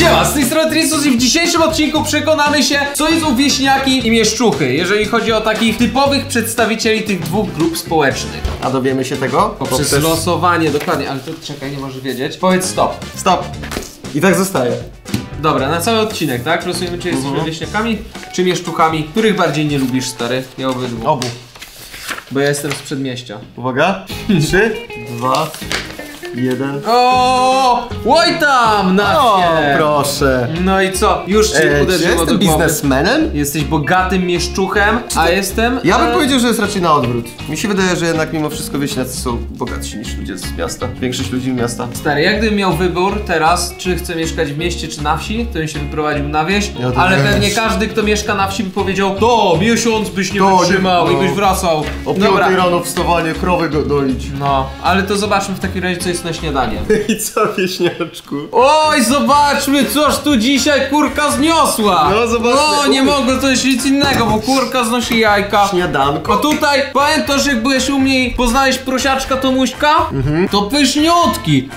Siema, z tej strony Trisus i w dzisiejszym odcinku przekonamy się, co jest u wieśniaki i mieszczuchy, jeżeli chodzi o takich typowych przedstawicieli tych dwóch grup społecznych. A dowiemy się tego? Poprzez losowanie, dokładnie, ale to czekaj, nie możesz wiedzieć. Powiedz stop. Stop. I tak zostaje. Dobra, na cały odcinek, tak? Losujemy, czy jesteśmy wieśniakami, czy mieszczuchami. Których bardziej nie lubisz, stary? Ja obydwu. Obu. Bo ja jestem z przedmieścia. Uwaga. Trzy, dwa, jeden. O, Oj tam, na O, proszę. No i co? Już cię E, czy uderzyło jestem do głowy. biznesmenem? Jesteś bogatym mieszczuchem, a jestem... Ja bym e, powiedział, że jest raczej na odwrót. Mi się wydaje, że jednak mimo wszystko wieśniacy są bogatsi niż ludzie z miasta. Większość ludzi z miasta. Stary, jak gdybym miał wybór teraz, czy chcę mieszkać w mieście, czy na wsi, to bym się wyprowadził na wieś, Ja to ale też. pewnie każdy, kto mieszka na wsi by powiedział To, miesiąc byś nie To, wytrzymał nie- i byś wracał. O Dobra. piątej rano wstawanie, krowy go dolić. No, ale to zobaczmy w takim razie, co jest na śniadanie. I co, wieśniaczku? Oj, zobaczmy, coż tu dzisiaj kurka zniosła! No, zobaczmy. O, nie mogę, to jest nic innego, bo kurka znosi jajka. A Śniadanko. tutaj, pamiętasz jak byłeś u mnie i poznałeś prosiaczka Tomuśka? Mhm. To pyszniutki.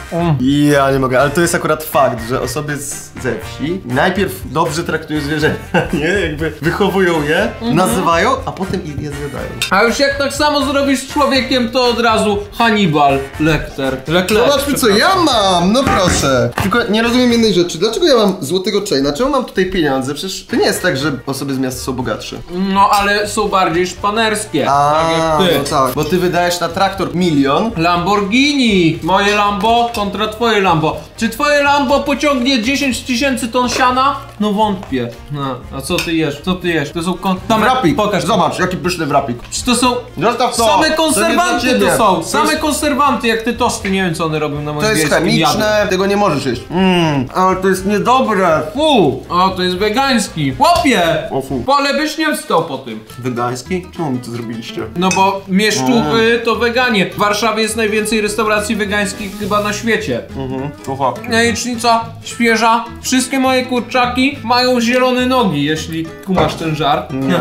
Ja nie mogę, ale to jest akurat fakt, że osoby z, ze wsi najpierw dobrze traktują zwierzęta, nie? Jakby wychowują je, Mhm. nazywają, a potem je zjadają. A już jak tak samo zrobisz z człowiekiem, to od razu Hannibal Lecter. Leclerc. Zobaczmy co ja mam, no proszę. Tylko nie rozumiem jednej rzeczy, dlaczego ja mam złotego chaina? Czemu mam tutaj pieniądze? Przecież to nie jest tak, że osoby z miasta są bogatsze. No ale są bardziej szpanerskie. A, tak jak ty. no tak. Bo ty wydajesz na traktor milion, Lamborghini! Moje Lambo kontra twoje Lambo. Czy twoje Lambo pociągnie 10 tysięcy ton siana? No wątpię. No, a co ty jesz? Co ty jesz? To są kon... Tam, wrapik. Pokaż. Zobacz, jaki pyszny wrapik. Czy to są... Zostaw to. Same To konserwanty dla to ciebie. są! To Same jest- konserwanty, jak ty tosty, nie wiem co one robią na moim To jest chemiczne, tego nie możesz jeść. Mmm, ale to jest niedobre. Fu! O, to jest wegański. Chłopie! O fu. Pole byś nie wstał po tym. Wegański? Czemu mi to zrobiliście? No bo mieszczuchy to weganie. W Warszawie jest najwięcej restauracji wegańskich chyba na świecie. Mhm, to fakt. Jajecznica świeża. Wszystkie moje kurczaki mają zielone nogi, jeśli kumasz ten żart. Nie.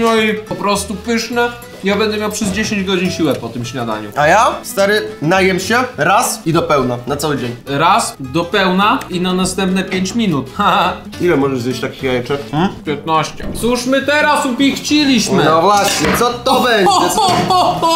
No i po prostu pyszne. Ja będę miał przez 10 godzin siłę po tym śniadaniu. A ja, stary, najem się raz i do pełna, na cały dzień. Raz do pełna i na następne 5 minut. Ile możesz zjeść takich jajeczek? Hmm? 15. Cóż my teraz upichciliśmy? No właśnie, co to będzie?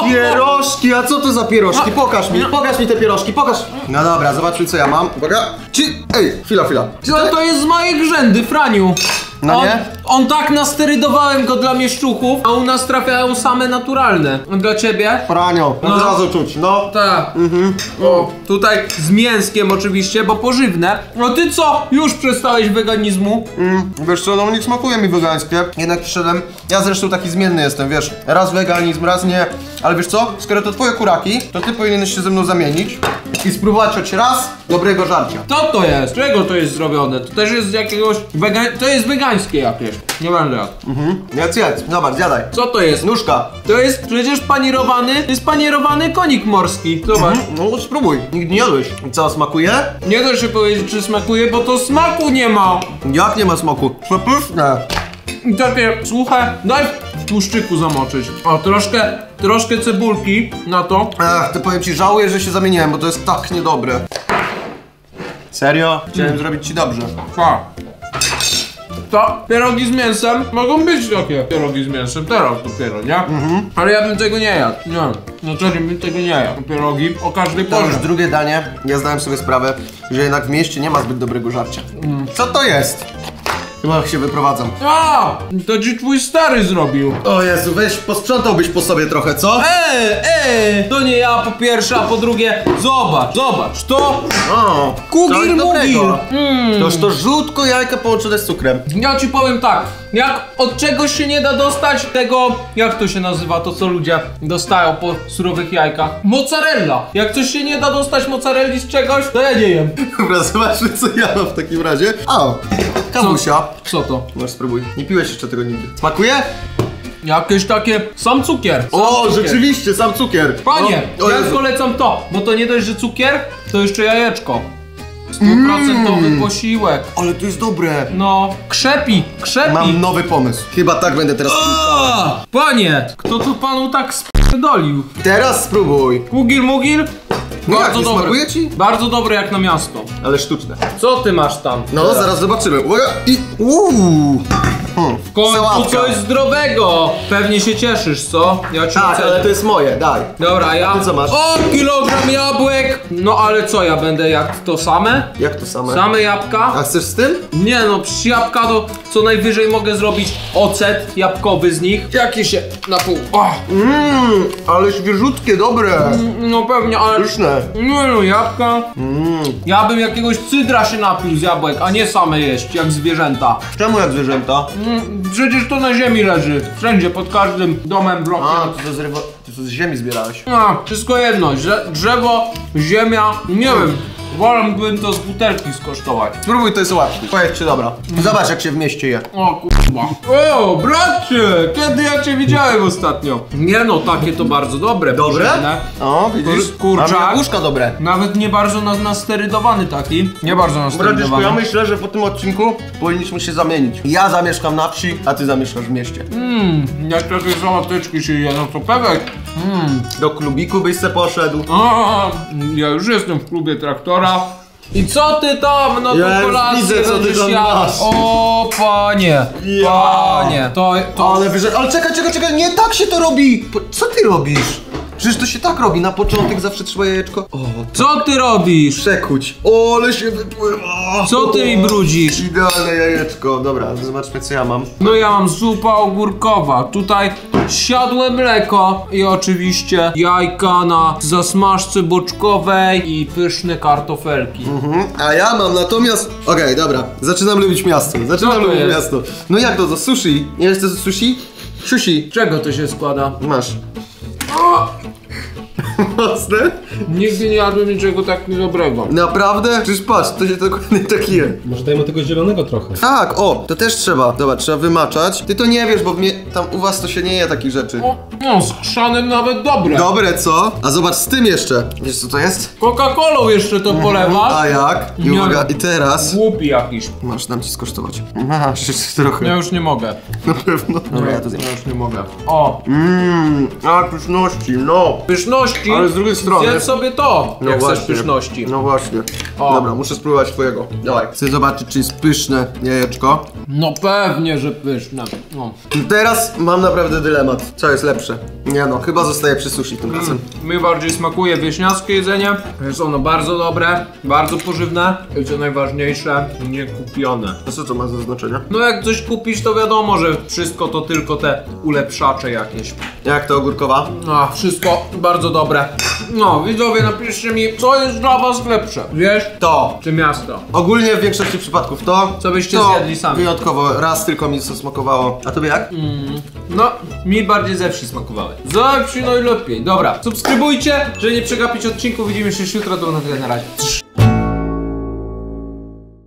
Pierożki, a co to za pierożki? Pokaż mi, pokaż mi te pierożki, pokaż! No dobra, zobaczmy co ja mam. Uwaga. Czy... Ej, chwila, chwila. No to jest z mojej grzędy, Franiu. No on, nie? on tak nasterydowałem go dla mieszczuchów, a u nas trafiają same naturalne. Dla ciebie? Pranio, od No. razu czuć, no. Tak. O, tutaj z mięskiem oczywiście, bo pożywne. No ty co? Już przestałeś weganizmu? Mm, wiesz co, no nie smakuje mi wegańskie. Jednak przyszedłem, ja zresztą taki zmienny jestem, wiesz. Raz weganizm, raz nie. Ale wiesz co, skoro to twoje kuraki, to ty powinieneś się ze mną zamienić i spróbować choć raz dobrego żarcia. Co to jest? Czego to jest zrobione? To też jest z jakiegoś wega... To jest wegańskie jakieś. Nie będę jadł. Mhm. Jedz, jedz, zobacz, zjadaj. Co to jest? Nóżka. To jest przecież panierowany, to jest panierowany konik morski. Zobacz. No spróbuj, nigdy nie jadłeś. I co, smakuje? Nie da się powiedzieć, czy smakuje, bo to smaku nie ma. Jak nie ma smaku? Przepyszne. I takie suche, daj tłuszczyku zamoczyć. O, troszkę, troszkę cebulki na to. Ach, to powiem ci, żałuję, że się zamieniłem, bo to jest tak niedobre. Serio? Chciałem zrobić ci dobrze. Fa. To pierogi z mięsem mogą być takie pierogi z mięsem, teraz dopiero, nie? Ale ja bym tego nie jadł. Nie, no co bym tego nie jadł. Pierogi o każdej To już porze. drugie danie. Ja zdałem sobie sprawę, że jednak w mieście nie ma zbyt dobrego żarcia. Co to jest? Chyba się wyprowadzam. A, to ci twój stary zrobił. O Jezu, weź, posprzątałbyś po sobie trochę, co? Eee, eee, to nie ja po pierwsze, a po drugie, zobacz, zobacz, to O, Kugir coś dobrego. mugir. Mm. Toż to żółtko jajka połączone z cukrem. Ja ci powiem tak, jak od czegoś się nie da dostać tego, jak to się nazywa, to co ludzie dostają po surowych jajkach? Mozzarella. Jak coś się nie da dostać mozzarelli z czegoś, to ja nie jem. Dobra, zobaczmy co ja mam w takim razie. O, kawusia. Co to? Masz spróbuj. Nie piłeś jeszcze tego nigdy. Smakuje? Jakieś takie, sam cukier. Sam O, cukier. rzeczywiście, sam cukier. Panie, o, o ja polecam to, bo to nie dość, że cukier, to jeszcze jajeczko. Stuprocentowy Mm. posiłek. Ale to jest dobre. No, krzepi, krzepi. Mam nowy pomysł. Chyba tak będę teraz. A, Panie, kto tu panu tak spierdolił? Teraz spróbuj. Mugil, mugil? No Bardzo jak, nie dobre. smakuje ci? Bardzo dobre jak na miasto. Ale sztuczne. Co ty masz tam? No, zaraz zobaczymy. Uwaga i... Uuu! Hmm, W końcu coś zdrowego! Pewnie się cieszysz, co? Ja ci Tak, ale to jest moje, daj. Dobra, ja... Ty co masz? O, kilogram jabłek! No ale co, ja będę jak to same? Jak to same? Same jabłka? A chcesz z tym? Nie no, przy jabłka to co najwyżej mogę zrobić ocet jabłkowy z nich. Jakie się na pół. Mmm, ale świeżutkie, dobre. no pewnie, ale... Pyszne. Nie no, jabłka... Mmm. Ja bym jakiegoś cydra się napił z jabłek, a nie same jeść, jak zwierzęta. Czemu jak zwierzęta? Mm, Przecież to na ziemi leży. Wszędzie, pod każdym domem, blokiem. A, ty to z, rywo... ty to z ziemi zbierałeś. A, wszystko jedno. Drze- Drzewo, ziemia, nie wiem. Wolałbym to z butelki skosztować. Spróbuj, to jest łatwe. Powiedz czy dobra. Zobacz jak się w mieście je. O kurwa. O, bracie! Kiedy ja cię widziałem ostatnio? Nie no, takie to bardzo dobre. pożywne. O, widzisz? Kurczak. Mamy jabłuszka dobre. Nawet nie bardzo na, nasterydowany taki. Nie bardzo Bradziszku, ja nasterydowany. myślę, że po tym odcinku powinniśmy się zamienić. Ja zamieszkam na wsi, a ty zamieszkasz w mieście. Mmm, jak takie sałateczki się je, no to pewek. Mmm. Do klubiku byś se poszedł. A, ja już jestem w klubie traktora. I co ty tam na Ja już kolację widzę, co ty tam masz. O panie, Ja. panie. To, to... Ale wyżej, ale czekaj, czekaj, czekaj, nie tak się to robi! Co ty robisz? Przecież to się tak robi, na początek zawsze trzeba jajeczko. O, Co ty robisz? przekuć. O, ale się wypływa. Co ty mi brudzisz? Idealne jajeczko. Dobra, zobaczmy co ja mam. No ja mam zupa ogórkowa, tutaj siadłe mleko i oczywiście jajka na zasmażce boczkowej i pyszne kartofelki. Mhm. A ja mam natomiast... Okej, dobra. Zaczynam lubić miasto. Zaczynam Co to lubić jest? miasto. No jak to, to sushi? Nie to sushi? Sushi. Czego to się składa? Masz. Mocne? nigdy nie jadłem niczego tak niedobrego. Naprawdę? Przecież patrz, to się dokładnie tak je. Może dajmy tego zielonego trochę. Tak, o, to też trzeba. Dobra, trzeba wymaczać. Ty to nie wiesz, bo mnie, tam u was to się nie je takich rzeczy. O, no, z chrzanem nawet dobre. Dobre, co? A zobacz z tym jeszcze. Wiesz co to jest? Coca-Colą jeszcze to polewasz? A jak? I Nie. uwaga, i teraz... Głupi jakiś. Masz, dam ci skosztować. Masz jeszcze trochę. Ja już nie mogę. Na pewno. Dobra, ja to zjem. Ja już nie mogę. O, Mmm, a pyszności, no. pyszności. Ale z drugiej strony- Zjedz sobie to, jak chcesz pyszności. No właśnie. O. Dobra, muszę spróbować twojego. Dawaj. Chcę zobaczyć, czy jest pyszne jajeczko. No pewnie, że pyszne. No. Teraz mam naprawdę dylemat. Co jest lepsze? Nie no, chyba zostaję przy sushi tym razem. Mi bardziej smakuje wieśniackie jedzenie. Jest ono bardzo dobre, bardzo pożywne i co najważniejsze, nie kupione. A co to ma za znaczenie? No jak coś kupisz, to wiadomo, że wszystko to tylko te ulepszacze jakieś. Jak to ogórkowa? A, wszystko bardzo dobre. No, widzowie, napiszcie mi, co jest dla was lepsze. Wiesz? To. Czy miasto? Ogólnie w większości przypadków to. Co byście to zjedli sami? Wyjątkowo, raz tylko mi to smakowało. A tobie jak? No, mi bardziej ze wsi smakowały. Ze wsi najlepiej. Dobra, subskrybujcie, żeby nie przegapić odcinku. Widzimy się już jutro, do na razie.